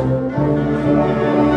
Música